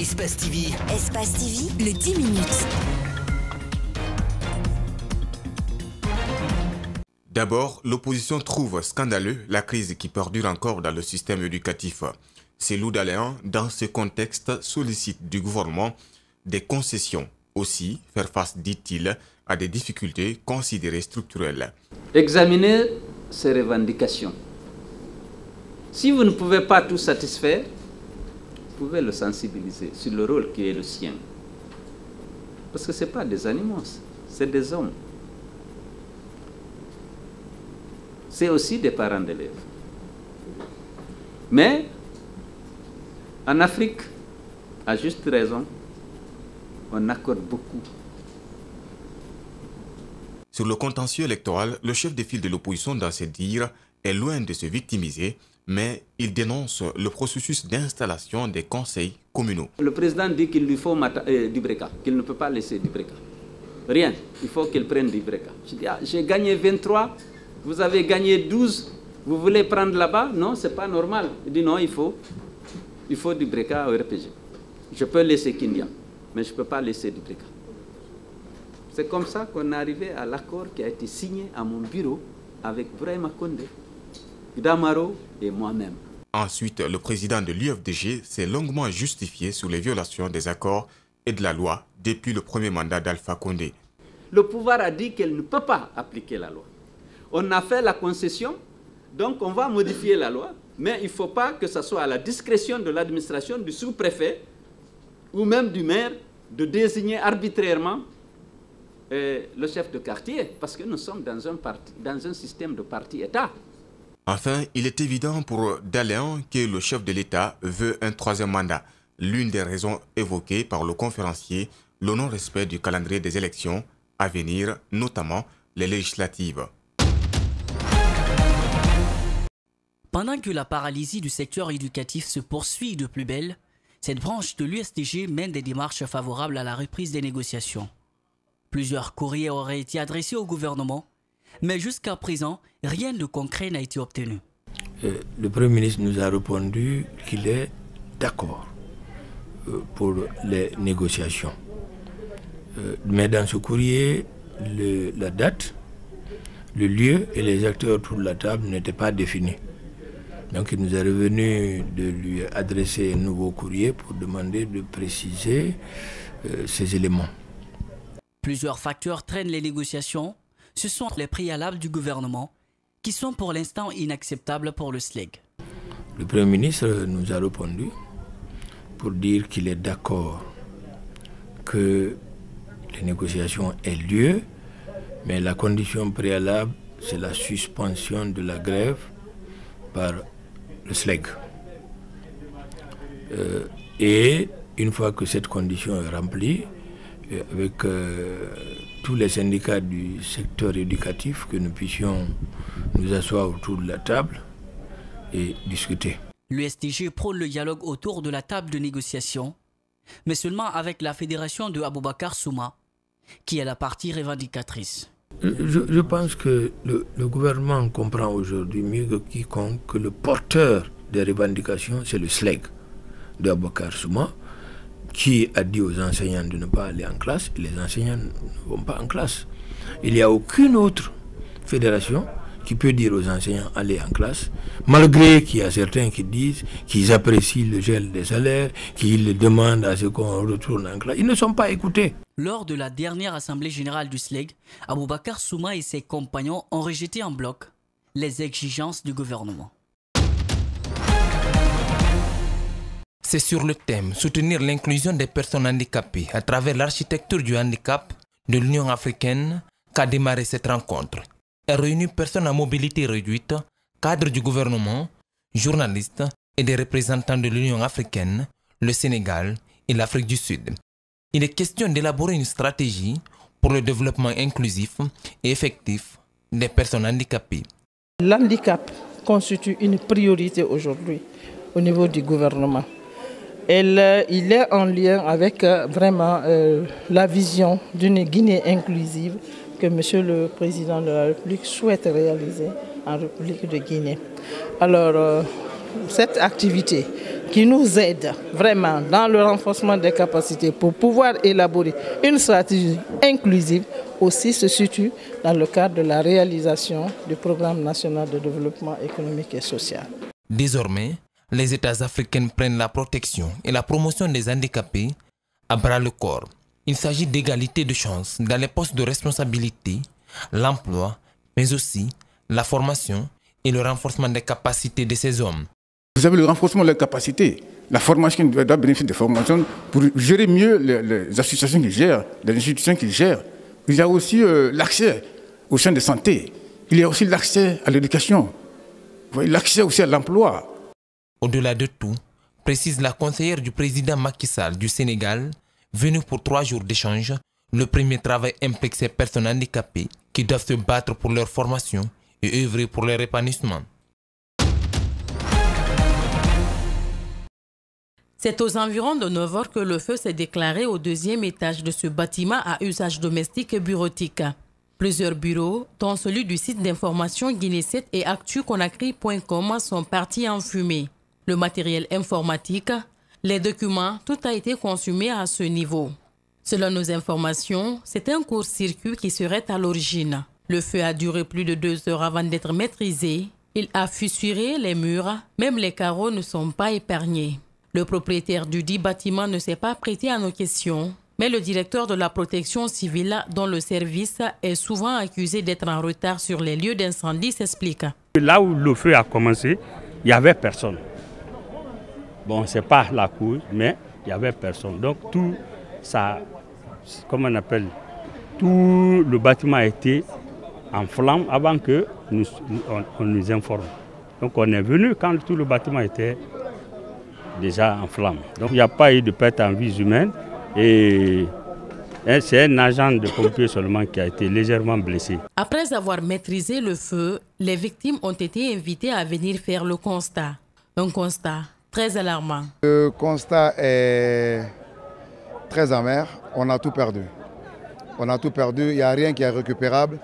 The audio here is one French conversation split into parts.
Espace TV. Espace TV, le 10 minutes. D'abord, l'opposition trouve scandaleux la crise qui perdure encore dans le système éducatif. Cellou Daléan, dans ce contexte, sollicite du gouvernement des concessions. Aussi, faire face, dit-il, à des difficultés considérées structurelles. Examinez ces revendications. Si vous ne pouvez pas tout satisfaire, pouvez le sensibiliser sur le rôle qui est le sien. Parce que ce pas des animaux, c'est des hommes. C'est aussi des parents d'élèves. Mais, en Afrique, à juste raison, on accorde beaucoup. Sur le contentieux électoral, le chef de file de l'opposition dans ses dires est loin de se victimiser, mais il dénonce le processus d'installation des conseils communaux. Le président dit qu'il lui faut euh, du breca, qu'il ne peut pas laisser du breca. Rien, il faut qu'il prenne du breca. Je dis, ah, j'ai gagné 23, vous avez gagné 12, vous voulez prendre là-bas? Non, c'est pas normal. Il dit non, il faut, il faut du breca au RPG. Je peux laisser Kindia, mais je ne peux pas laisser du breca. C'est comme ça qu'on est arrivé à l'accord qui a été signé à mon bureau avec Brahima Konde, Damaro et moi-même. Ensuite, le président de l'UFDG s'est longuement justifié sur les violations des accords et de la loi depuis le premier mandat d'Alpha Condé. Le pouvoir a dit qu'elle ne peut pas appliquer la loi. On a fait la concession, donc on va modifier la loi, mais il ne faut pas que ce soit à la discrétion de l'administration, du sous-préfet ou même du maire de désigner arbitrairement euh, le chef de quartier, parce que nous sommes dans un, dans un système de parti-État. Enfin, il est évident pour Daléan que le chef de l'État veut un troisième mandat. L'une des raisons évoquées par le conférencier, le non-respect du calendrier des élections à venir, notamment les législatives. Pendant que la paralysie du secteur éducatif se poursuit de plus belle, cette branche de l'USTG mène des démarches favorables à la reprise des négociations. Plusieurs courriers auraient été adressés au gouvernement mais jusqu'à présent, rien de concret n'a été obtenu. Euh, le Premier ministre nous a répondu qu'il est d'accord euh, pour les négociations. Euh, mais dans ce courrier, la date, le lieu et les acteurs autour de la table n'étaient pas définis. Donc il nous est revenu de lui adresser un nouveau courrier pour demander de préciser ces éléments. Plusieurs facteurs traînent les négociations, ce sont les préalables du gouvernement qui sont pour l'instant inacceptables pour le SLEG. Le Premier ministre nous a répondu pour dire qu'il est d'accord que les négociations aient lieu, mais la condition préalable, c'est la suspension de la grève par le SLEG. Euh, et une fois que cette condition est remplie, avec euh, tous les syndicats du secteur éducatif que nous puissions nous asseoir autour de la table et discuter. L'USTG prône le dialogue autour de la table de négociation, mais seulement avec la fédération de Aboubakar Souma, qui est la partie revendicatrice. Je, pense que le, gouvernement comprend aujourd'hui mieux que quiconque que le porteur des revendications, c'est le SLEG de Aboubakar Souma, qui a dit aux enseignants de ne pas aller en classe, les enseignants ne vont pas en classe. Il n'y a aucune autre fédération qui peut dire aux enseignants aller en classe, malgré qu'il y a certains qui disent qu'ils apprécient le gel des salaires, qu'ils demandent à ce qu'on retourne en classe. Ils ne sont pas écoutés. Lors de la dernière assemblée générale du SLEG, Aboubakar Souma et ses compagnons ont rejeté en bloc les exigences du gouvernement. C'est sur le thème Soutenir l'inclusion des personnes handicapées à travers l'architecture du handicap de l'Union africaine qu'a démarré cette rencontre. Elle réunit personnes à mobilité réduite, cadres du gouvernement, journalistes et des représentants de l'Union africaine, le Sénégal et l'Afrique du Sud. Il est question d'élaborer une stratégie pour le développement inclusif et effectif des personnes handicapées. L'handicap constitue une priorité aujourd'hui au niveau du gouvernement. Elle, il est en lien avec euh, vraiment euh, la vision d'une Guinée inclusive que Monsieur le Président de la République souhaite réaliser en République de Guinée. Alors, euh, cette activité qui nous aide vraiment dans le renforcement des capacités pour pouvoir élaborer une stratégie inclusive aussi se situe dans le cadre de la réalisation du programme national de développement économique et social. Désormais, les États africains prennent la protection et la promotion des handicapés à bras le corps. Il s'agit d'égalité de chances dans les postes de responsabilité, l'emploi, mais aussi la formation et le renforcement des capacités de ces hommes. Vous avez le renforcement de leurs capacités, la formation doit bénéficier de formation pour gérer mieux les, associations qui gèrent, les institutions qui gèrent. Il y a aussi euh, l'accès aux soins de santé. Il y a aussi l'accès à l'éducation. L'accès aussi à l'emploi. Au-delà de tout, précise la conseillère du président Macky Sall du Sénégal, venue pour trois jours d'échange, le premier travail implique ces personnes handicapées qui doivent se battre pour leur formation et œuvrer pour leur épanouissement. C'est aux environs de 9 heures que le feu s'est déclaré au deuxième étage de ce bâtiment à usage domestique et bureautique. Plusieurs bureaux, dont celui du site d'information Guinée7 et ActuConacry.com, sont partis en fumée. Le matériel informatique, les documents, tout a été consumé à ce niveau. Selon nos informations, c'est un court-circuit qui serait à l'origine. Le feu a duré plus de deux heures avant d'être maîtrisé. Il a fissuré les murs, même les carreaux ne sont pas épargnés. Le propriétaire du dit bâtiment ne s'est pas prêté à nos questions, mais le directeur de la protection civile, dont le service est souvent accusé d'être en retard sur les lieux d'incendie, s'explique. Là où le feu a commencé, il n'y avait personne. Bon, ce n'est pas la cause, mais il n'y avait personne. Donc tout ça, comment on appelle, tout le bâtiment a été en flamme avant que nous, on nous informe. Donc on est venu quand tout le bâtiment était déjà en flamme. Donc il n'y a pas eu de perte en vie humaine et hein, c'est un agent de pompier seulement qui a été légèrement blessé. Après avoir maîtrisé le feu, les victimes ont été invitées à venir faire le constat. Un constat très alarmant. Le constat est très amer. On a tout perdu. On a tout perdu. Il n'y a rien qui est récupérable.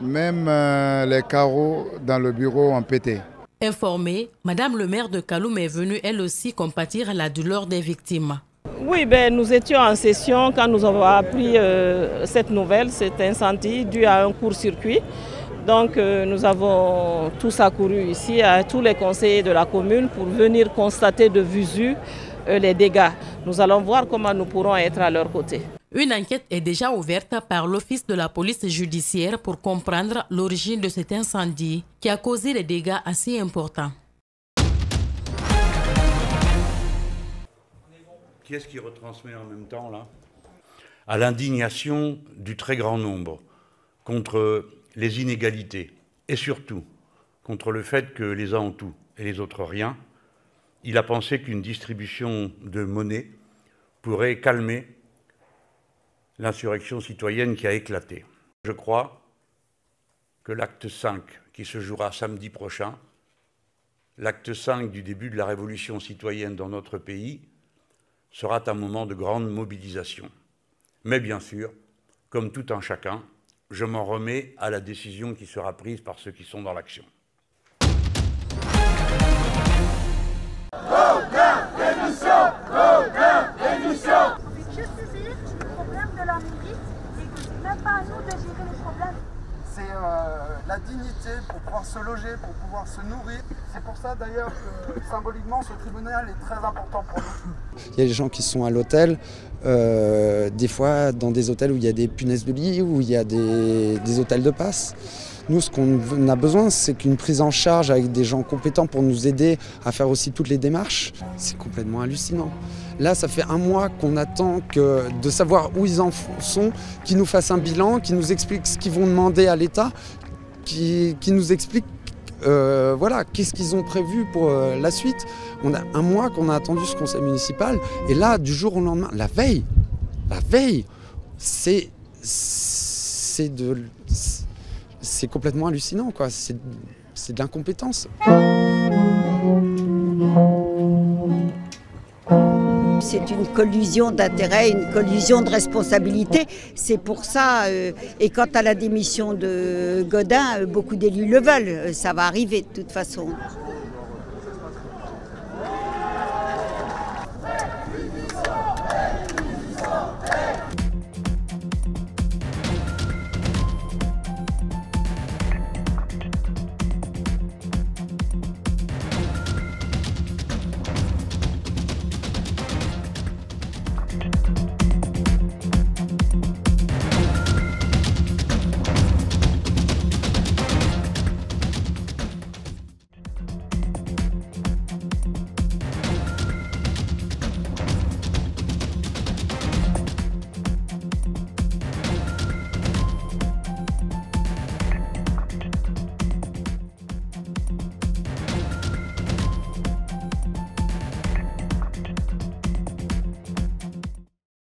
Même euh, les carreaux dans le bureau ont pété. Informée, Madame le maire de Kaloum est venue elle aussi compatir la douleur des victimes. Oui, ben, nous étions en session quand nous avons appris euh, cette nouvelle, cet incendie dû à un court-circuit. Donc euh, nous avons tous accouru ici à tous les conseillers de la commune pour venir constater de visu euh, les dégâts. Nous allons voir comment nous pourrons être à leur côté. Une enquête est déjà ouverte par l'Office de la police judiciaire pour comprendre l'origine de cet incendie qui a causé des dégâts assez importants. Qui est-ce qui retransmet en même temps là? À l'indignation du très grand nombre contre les inégalités et surtout contre le fait que les uns ont tout et les autres rien, il a pensé qu'une distribution de monnaie pourrait calmer l'insurrection citoyenne qui a éclaté. Je crois que l'acte 5, qui se jouera samedi prochain, l'acte 5 du début de la révolution citoyenne dans notre pays, sera un moment de grande mobilisation. Mais bien sûr, comme tout un chacun, je m'en remets à la décision qui sera prise par ceux qui sont dans l'action. c'est euh, la dignité pour pouvoir se loger, pour pouvoir se nourrir. C'est pour ça d'ailleurs que symboliquement ce tribunal est très important pour nous. Il y a des gens qui sont à l'hôtel, euh, des fois dans des hôtels où il y a des punaises de lit, où il y a des, hôtels de passe. Nous, ce qu'on a besoin, c'est qu'une prise en charge avec des gens compétents pour nous aider à faire aussi toutes les démarches. C'est complètement hallucinant. Là, ça fait un mois qu'on attend de savoir où ils en sont, qu'ils nous fassent un bilan, qu'ils nous expliquent ce qu'ils vont demander à l'État, qu'ils nous expliquent euh, voilà, qu'est-ce qu'ils ont prévu pour euh, la suite? On a un mois qu'on a attendu ce conseil municipal, et là, du jour au lendemain, la veille, la veille, c'est de c'est complètement hallucinant. C'est de l'incompétence. C'est une collusion d'intérêts, une collusion de responsabilités. C'est pour ça, euh, et quant à la démission de Godin, euh, beaucoup d'élus le veulent. Ça va arriver de toute façon.